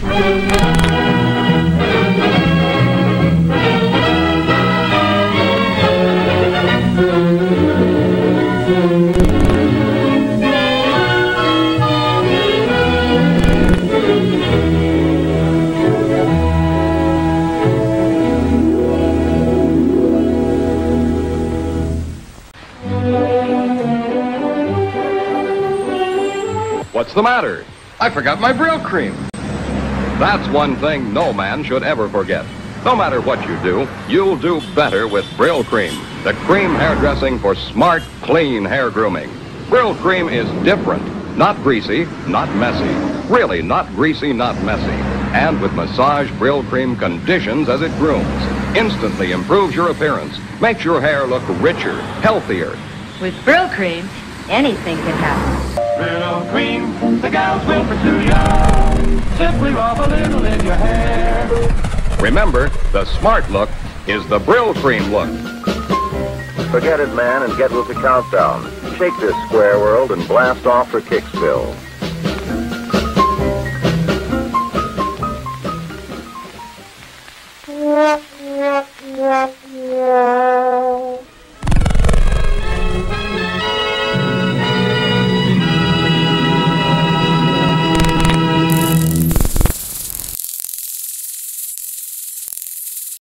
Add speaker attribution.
Speaker 1: What's the matter? I forgot my Brylcreem. That's one thing no man should ever forget. No matter what you do, you'll do better with Brylcreem, the cream hairdressing for smart, clean hair grooming. Brylcreem is different, not greasy, not messy. Really, not greasy, not messy. And with massage Brylcreem conditions as it grooms, instantly improves your appearance, makes your hair look richer, healthier.
Speaker 2: With Brylcreem, anything can happen.
Speaker 3: Brylcreem, the gals will pursue ya. Simply rub a little in your hair.
Speaker 1: Remember, the smart look is the Brylcreem look.
Speaker 4: Forget it, man, and get with the countdown. Shake this square world and blast off for Kicksville.